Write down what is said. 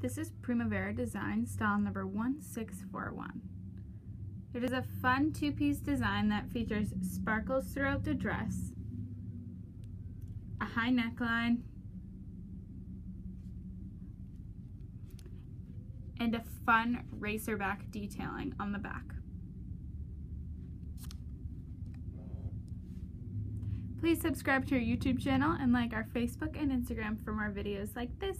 This is Primavera Design style number 1641. It is a fun two-piece design that features sparkles throughout the dress, a high neckline, and a fun racerback detailing on the back. Please subscribe to our YouTube channel and like our Facebook and Instagram for more videos like this.